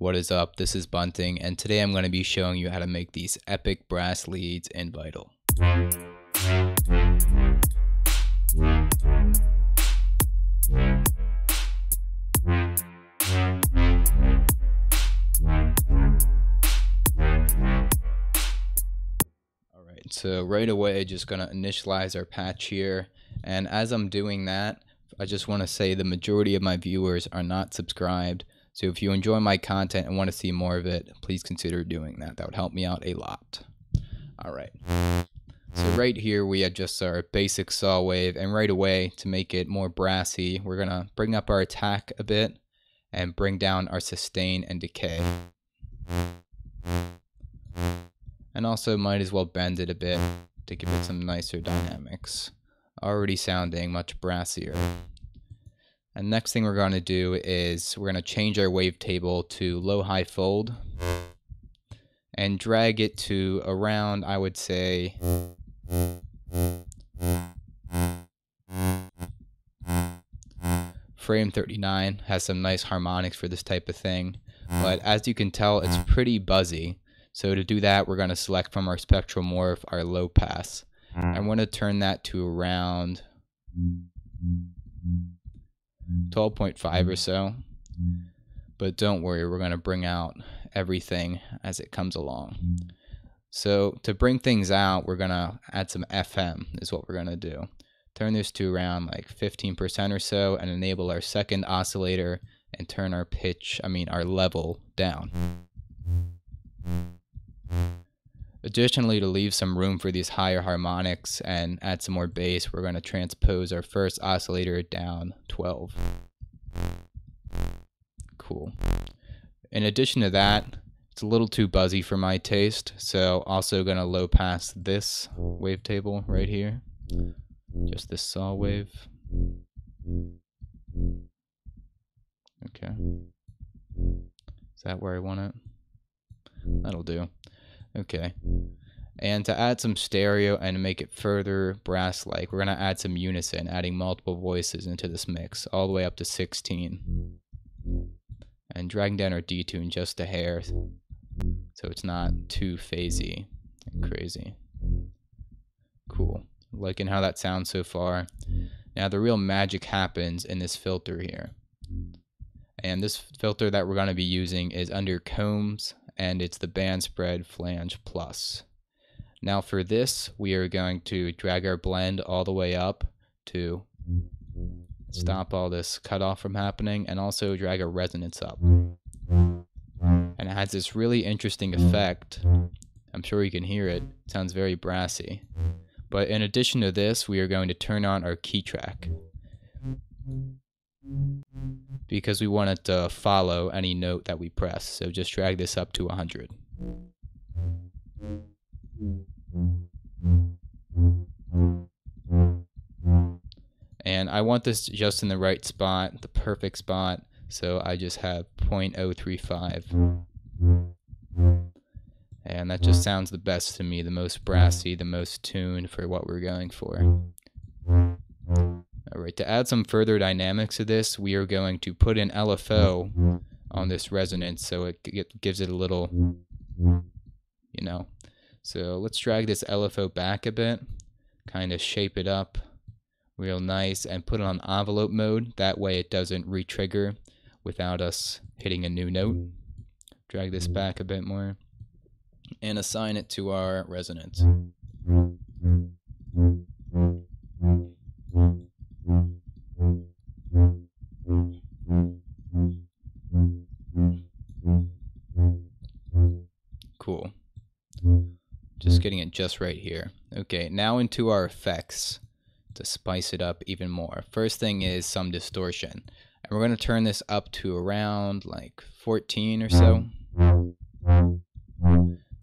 What is up? This is Bunting, and today I'm going to be showing you how to make these epic brass leads in Vital. Alright, so right away just going to initialize our patch here, and as I'm doing that, I just want to say the majority of my viewers are not subscribed. So if you enjoy my content and want to see more of it, please consider doing that. That would help me out a lot. All right. So right here we have just our basic saw wave and right away to make it more brassy, we're going to bring up our attack a bit and bring down our sustain and decay. And also might as well bend it a bit to give it some nicer dynamics already sounding much brassier. And next thing we're going to do is we're going to change our wavetable to low high fold and drag it to around, I would say, frame 39 has some nice harmonics for this type of thing, but as you can tell, it's pretty buzzy. So to do that, we're going to select from our spectral morph our low pass. I want to turn that to around 12.5 or mm-hmm. so. But don't worry, we're going to bring out everything as it comes along. Mm-hmm. So to bring things out, we're going to add some FM is what we're going to do. Turn this to around like 15% or so and enable our second oscillator and turn our pitch, I mean our level down. Additionally, to leave some room for these higher harmonics and add some more bass, we're going to transpose our first oscillator down 12. Cool. In addition to that, it's a little too buzzy for my taste, so also going to low pass this wavetable right here. Just this saw wave. Okay. Is that where I want it? That'll do. Okay. And to add some stereo and make it further brass like, we're going to add some unison, adding multiple voices into this mix, all the way up to 16. And dragging down our detune just a hair so it's not too phasey and crazy. Cool. Liking how that sounds so far. Now, the real magic happens in this filter here. And this filter that we're going to be using is under combs and it's the band spread flange plus. Now for this, we are going to drag our blend all the way up to stop all this cutoff from happening and also drag our resonance up. And it has this really interesting effect. I'm sure you can hear it. it sounds very brassy. But in addition to this, we are going to turn on our key track because we want it to follow any note that we press. So just drag this up to 100. I want this just in the right spot, the perfect spot. So I just have 0.035. And that just sounds the best to me, the most brassy, the most tuned for what we're going for. All right, to add some further dynamics to this, we are going to put an LFO on this resonance so it gives it a little, you know. So let's drag this LFO back a bit, kind of shape it up real nice and put it on envelope mode. That way it doesn't re-trigger without us hitting a new note. Drag this back a bit more and assign it to our resonance. Cool. Just getting it just right here. Okay, now into our effects to spice it up even more. First thing is some distortion. And we're going to turn this up to around like 14 or so.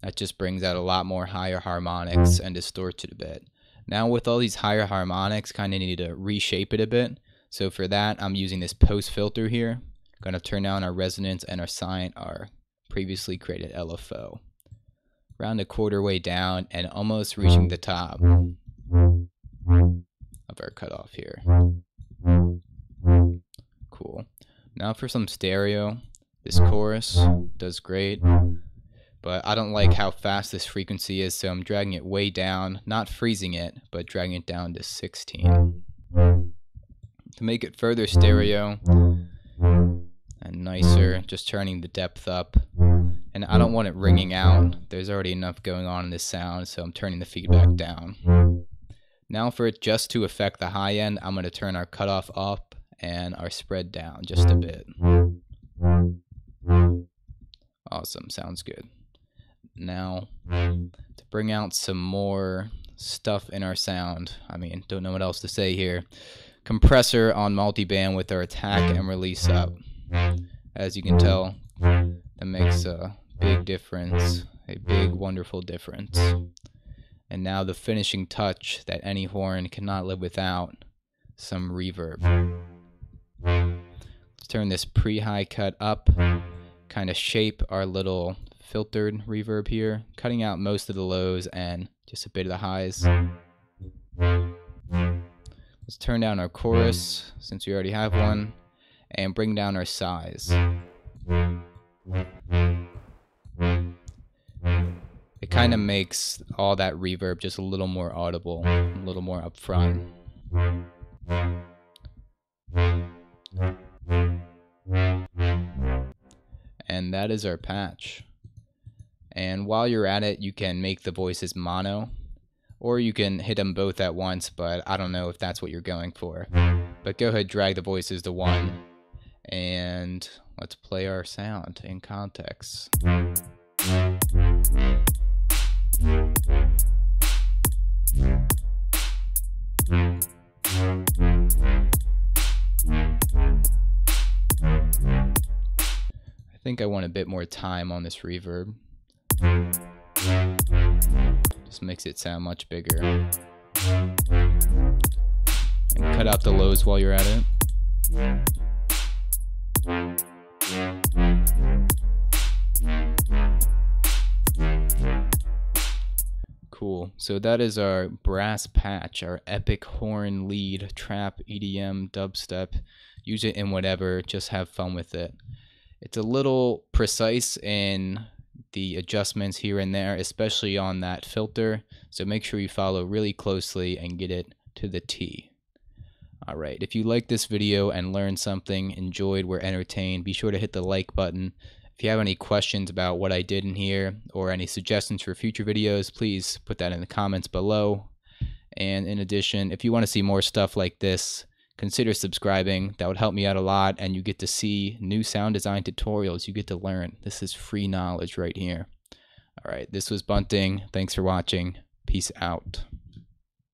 That just brings out a lot more higher harmonics and distorts it a bit. Now with all these higher harmonics, kind of need to reshape it a bit. So for that, I'm using this post filter here. Going to turn down our resonance and assign our previously created LFO. Around a quarter way down and almost reaching the top our cutoff here. Cool. Now for some stereo, This chorus does great, but I don't like how fast this frequency is, so I'm dragging it way down, not freezing it, but dragging it down to 16. To make it further stereo and nicer, just turning the depth up. And I don't want it ringing out. There's already enough going on in this sound, so I'm turning the feedback down. Now for it just to affect the high end, I'm going to turn our cutoff up and our spread down just a bit. Awesome, sounds good. Now, to bring out some more stuff in our sound, I mean, don't know what else to say here. Compressor on multiband with our attack and release up. As you can tell, that makes a big difference, a big, wonderful difference. And now the finishing touch that any horn cannot live without, some reverb. Let's turn this pre-high cut up, kind of shape our little filtered reverb here, cutting out most of the lows and just a bit of the highs. Let's turn down our chorus, since we already have one, and bring down our size. It kind of mm. makes all that reverb just a little more audible, a little more upfront. And that is our patch. And while you're at it, you can make the voices mono, or you can hit them both at once, but I don't know if that's what you're going for. But go ahead, drag the voices to one, and let's play our sound in context. Think I want a bit more time on this reverb. Just makes it sound much bigger. And cut out the lows while you're at it. Cool. So that is our brass patch, our epic horn lead, trap, EDM, dubstep. Use it in whatever, just have fun with it. It's a little precise in the adjustments here and there, especially on that filter. So make sure you follow really closely and get it to the T. All right, if you liked this video and learned something, enjoyed, were entertained, be sure to hit the like button. If you have any questions about what I did in here or any suggestions for future videos, please put that in the comments below. And in addition, if you want to see more stuff like this, consider subscribing. That would help me out a lot, and you get to see new sound design tutorials. You get to learn. This is free knowledge right here. All right, this was Bunting. Thanks for watching. Peace out.